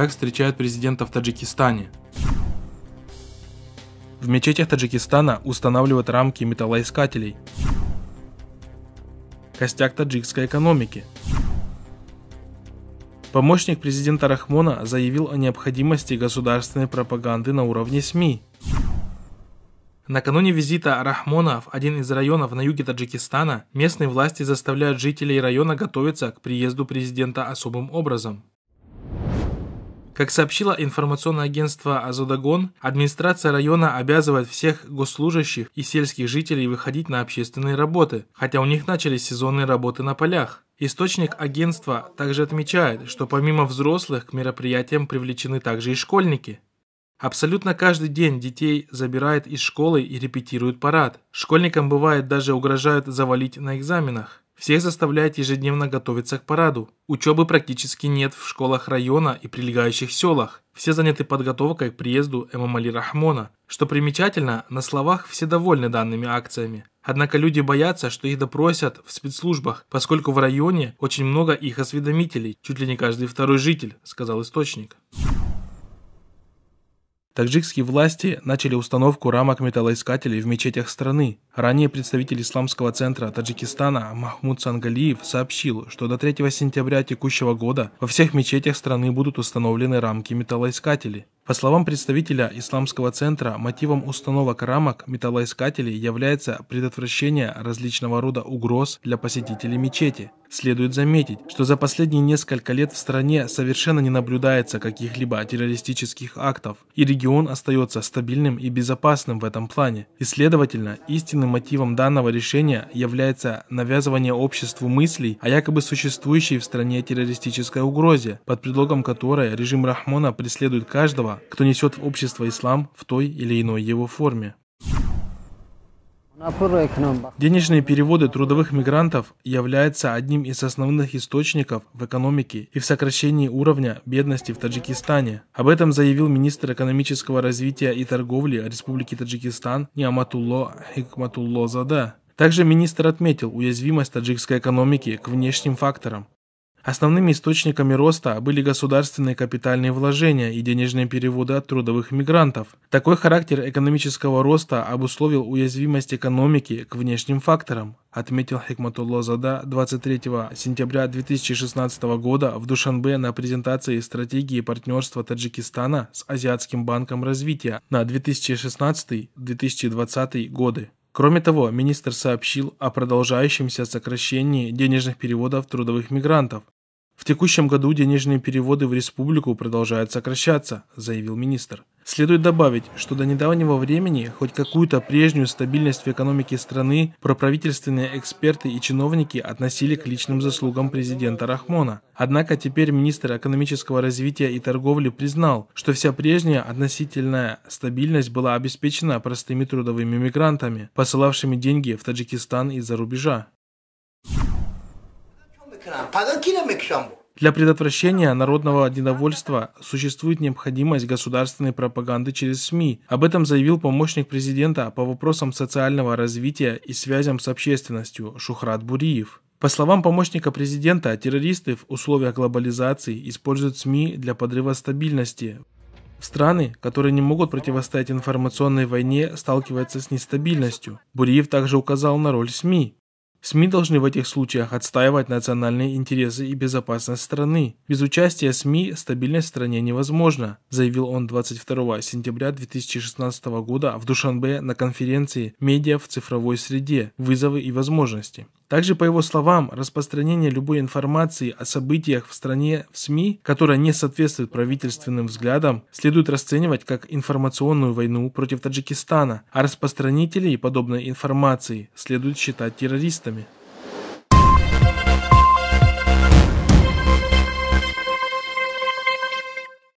Как встречают президента в Таджикистане? В мечетях Таджикистана устанавливают рамки металлоискателей. Костяк таджикской экономики. Помощник президента Рахмона заявил о необходимости государственной пропаганды на уровне СМИ. Накануне визита Рахмона в один из районов на юге Таджикистана местные власти заставляют жителей района готовиться к приезду президента особым образом. Как сообщило информационное агентство «Азодагон», администрация района обязывает всех госслужащих и сельских жителей выходить на общественные работы, хотя у них начались сезонные работы на полях. Источник агентства также отмечает, что помимо взрослых к мероприятиям привлечены также и школьники. Абсолютно каждый день детей забирают из школы и репетируют парад. Школьникам бывает даже угрожают завалить на экзаменах. Всех заставляют ежедневно готовиться к параду. Учебы практически нет в школах района и прилегающих селах. Все заняты подготовкой к приезду Эмамали Рахмона. Что примечательно, на словах все довольны данными акциями. Однако люди боятся, что их допросят в спецслужбах, поскольку в районе очень много их осведомителей, чуть ли не каждый второй житель, сказал источник. Таджикские власти начали установку рамок металлоискателей в мечетях страны. Ранее представитель исламского центра Таджикистана Махмуд Сангалиев сообщил, что до 3 сентября текущего года во всех мечетях страны будут установлены рамки металлоискателей. По словам представителя исламского центра, мотивом установок рамок металлоискателей является предотвращение различного рода угроз для посетителей мечети. Следует заметить, что за последние несколько лет в стране совершенно не наблюдается каких-либо террористических актов, и регион остается стабильным и безопасным в этом плане. И следовательно, истинным мотивом данного решения является навязывание обществу мыслей о якобы существующей в стране террористической угрозе, под предлогом которой режим Рахмона преследует кто несет в общество ислам в той или иной его форме. Денежные переводы трудовых мигрантов являются одним из основных источников в экономике и в сокращении уровня бедности в Таджикистане. Об этом заявил министр экономического развития и торговли Республики Таджикистан Ниаматулло Хикматулло Зада. Также министр отметил уязвимость таджикской экономики к внешним факторам, Основными источниками роста были государственные капитальные вложения и денежные переводы от трудовых мигрантов. Такой характер экономического роста обусловил уязвимость экономики к внешним факторам, отметил Хикматулло Зада 23 сентября 2016 года в Душанбе на презентации стратегии партнерства Таджикистана с Азиатским банком развития на 2016-2020 годы. Кроме того, министр сообщил о продолжающемся сокращении денежных переводов трудовых мигрантов. В текущем году денежные переводы в республику продолжают сокращаться, заявил министр. Следует добавить, что до недавнего времени хоть какую-то прежнюю стабильность в экономике страны проправительственные эксперты и чиновники относили к личным заслугам президента Рахмона. Однако теперь министр экономического развития и торговли признал, что вся прежняя относительная стабильность была обеспечена простыми трудовыми мигрантами, посылавшими деньги в Таджикистан из-за рубежа. Для предотвращения народного недовольства существует необходимость государственной пропаганды через СМИ. Об этом заявил помощник президента по вопросам социального развития и связям с общественностью Шухрат Буриев. По словам помощника президента, террористы в условиях глобализации используют СМИ для подрыва стабильности. Страны, которые не могут противостоять информационной войне, сталкиваются с нестабильностью. Буриев также указал на роль СМИ. СМИ должны в этих случаях отстаивать национальные интересы и безопасность страны. Без участия СМИ стабильность в стране невозможна, заявил он 22 сентября 2016 года в Душанбе на конференции «Медиа в цифровой среде. Вызовы и возможности». Также, по его словам, распространение любой информации о событиях в стране в СМИ, которая не соответствует правительственным взглядам, следует расценивать как информационную войну против Таджикистана, а распространителей подобной информации следует считать террористами.